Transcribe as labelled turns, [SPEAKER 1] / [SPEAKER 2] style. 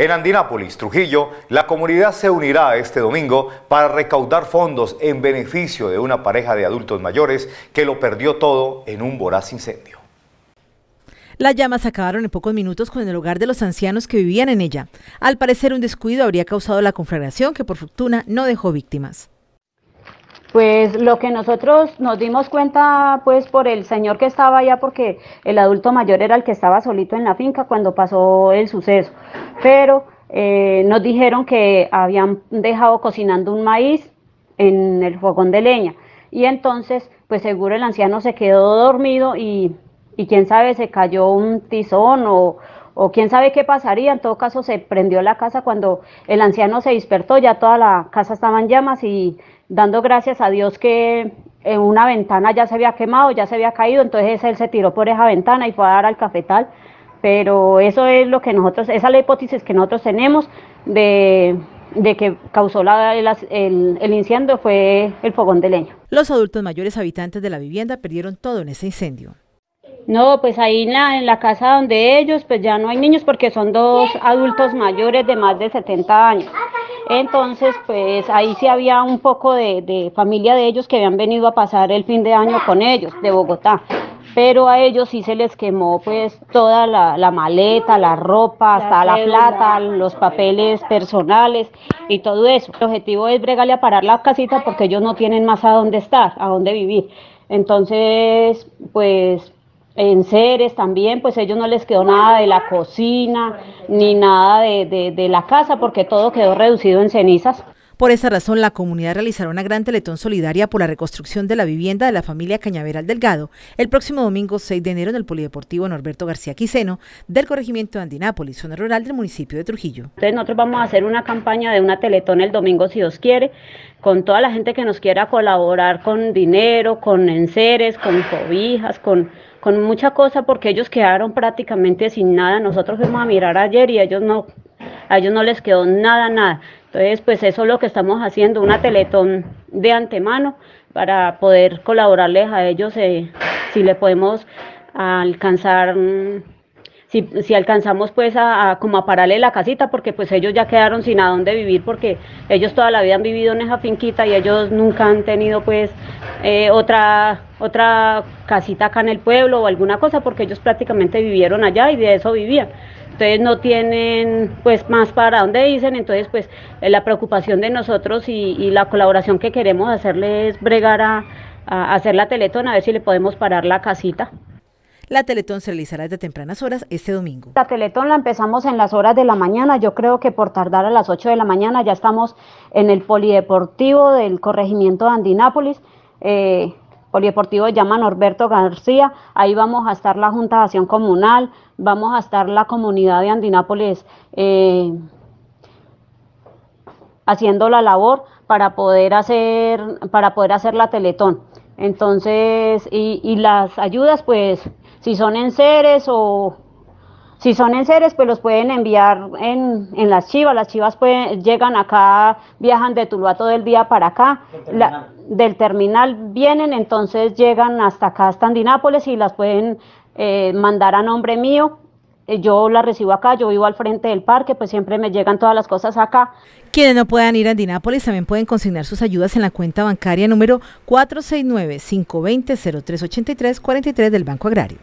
[SPEAKER 1] En Andinápolis, Trujillo, la comunidad se unirá este domingo para recaudar fondos en beneficio de una pareja de adultos mayores que lo perdió todo en un voraz incendio.
[SPEAKER 2] Las llamas acabaron en pocos minutos con el hogar de los ancianos que vivían en ella. Al parecer un descuido habría causado la conflagración que por fortuna no dejó víctimas.
[SPEAKER 3] Pues lo que nosotros nos dimos cuenta pues por el señor que estaba allá porque el adulto mayor era el que estaba solito en la finca cuando pasó el suceso. Pero eh, nos dijeron que habían dejado cocinando un maíz en el fogón de leña. Y entonces pues seguro el anciano se quedó dormido y, y quién sabe se cayó un tizón o, o quién sabe qué pasaría, en todo caso se prendió la casa cuando el anciano se despertó, ya toda la casa estaba en llamas y dando gracias a Dios que en una ventana ya se había quemado, ya se había caído, entonces él se tiró por esa ventana y fue a dar al cafetal pero eso es lo que nosotros, esa es la hipótesis que nosotros tenemos de, que causó la, el, el, incendio fue el fogón de leña.
[SPEAKER 2] Los adultos mayores habitantes de la vivienda perdieron todo en ese incendio.
[SPEAKER 3] No, pues ahí en la, en la casa donde ellos, pues ya no hay niños porque son dos adultos mayores de más de 70 años. Entonces, pues ahí sí había un poco de, de familia de ellos que habían venido a pasar el fin de año con ellos, de Bogotá pero a ellos sí se les quemó pues toda la, maleta, la ropa, hasta la, plata, los papeles personales y todo eso. El objetivo es bregarle a parar la casita porque ellos no tienen más a dónde estar, a dónde vivir. Entonces, pues en seres también, pues ellos no les quedó nada de la cocina ni nada de, de la casa porque todo quedó reducido en cenizas.
[SPEAKER 2] Por esa razón, la comunidad realizará una gran teletón solidaria por la reconstrucción de la vivienda de la familia Cañaveral Delgado el próximo domingo 6 de enero en el Polideportivo Norberto García Quiseno del corregimiento de Andinápolis, zona rural del municipio de Trujillo.
[SPEAKER 3] Entonces nosotros vamos a hacer una campaña de una teletón el domingo si Dios quiere, con toda la gente que nos quiera colaborar con dinero, con enseres, con cobijas, con con mucha cosa porque ellos quedaron prácticamente sin nada. Nosotros fuimos a mirar ayer y ellos no, a ellos no les quedó nada, nada. Entonces, pues eso es lo que estamos haciendo, una teletón de antemano para poder colaborarles a ellos eh, si le podemos alcanzar, si, alcanzamos pues a, como a pararle la casita, porque pues ellos ya quedaron sin a dónde vivir, porque ellos toda la vida han vivido en esa finquita y ellos nunca han tenido pues eh, otra, otra casita acá en el pueblo o alguna cosa, porque ellos prácticamente vivieron allá y de eso vivían ustedes no tienen pues más para dónde dicen, entonces pues eh, la preocupación de nosotros y, la colaboración que queremos hacerles bregar a, hacer la teletón, a ver si le podemos parar la casita.
[SPEAKER 2] La Teletón se realizará desde tempranas horas este domingo.
[SPEAKER 3] La Teletón la empezamos en las horas de la mañana, yo creo que por tardar a las 8 de la mañana ya estamos en el polideportivo del corregimiento de Andinápolis. Eh, Polideportivo llama Norberto García, ahí vamos a estar la Junta de Acción Comunal, vamos a estar la comunidad de Andinápolis eh, haciendo la labor para poder hacer, para poder hacer la teletón. Entonces, y, y las ayudas, pues, si son en seres o si son en seres, pues los pueden enviar en, en las chivas. Las chivas pueden, llegan acá, viajan de Tuluá todo el día para acá. Del terminal, vienen, entonces llegan hasta acá, hasta Andinápolis y las pueden eh, mandar a nombre mío. Eh, yo las recibo acá, yo vivo al frente del parque, pues siempre me llegan todas las cosas acá.
[SPEAKER 2] Quienes no puedan ir a Andinápolis también pueden consignar sus ayudas en la cuenta bancaria número 469-520-0383-43 del Banco Agrario.